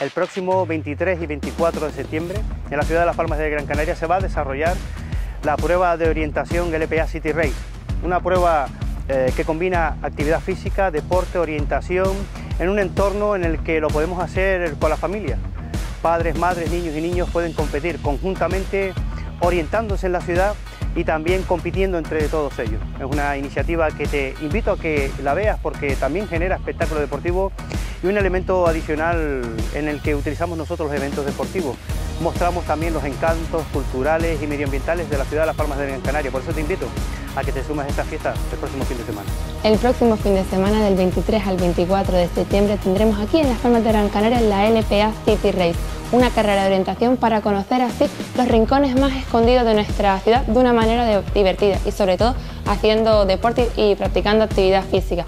El próximo 23 y 24 de septiembre, en la ciudad de Las Palmas de Gran Canaria, se va a desarrollar la prueba de orientación LPA City Race, una prueba eh, que combina actividad física, deporte, orientación, en un entorno en el que lo podemos hacer con la familia. Padres, madres, niños y niños pueden competir conjuntamente orientándose en la ciudad y también compitiendo entre todos ellos. Es una iniciativa que te invito a que la veas porque también genera espectáculo deportivo y un elemento adicional en el que utilizamos nosotros los eventos deportivos. Mostramos también los encantos culturales y medioambientales de la ciudad de Las Palmas de Gran Canaria. Por eso te invito a que te sumes a esta fiesta el próximo fin de semana. El próximo fin de semana, del 23 al 24 de septiembre, tendremos aquí en Las Palmas de Gran Canaria la LPA City Race una carrera de orientación para conocer así los rincones más escondidos de nuestra ciudad de una manera divertida y sobre todo haciendo deporte y practicando actividad física.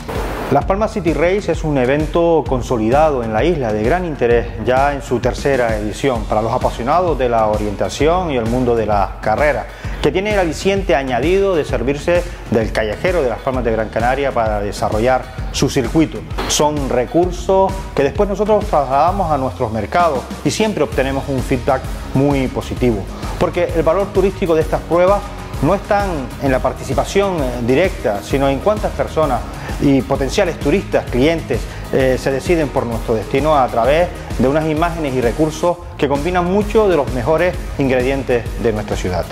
Las Palmas City Race es un evento consolidado en la isla de gran interés ya en su tercera edición para los apasionados de la orientación y el mundo de las carreras que tiene el aliciente añadido de servirse del callejero de las Palmas de Gran Canaria para desarrollar su circuito. Son recursos que después nosotros trasladamos a nuestros mercados y siempre obtenemos un feedback muy positivo, porque el valor turístico de estas pruebas no está en la participación eh, directa, sino en cuántas personas y potenciales turistas, clientes, eh, se deciden por nuestro destino a través de unas imágenes y recursos que combinan mucho de los mejores ingredientes de nuestra ciudad.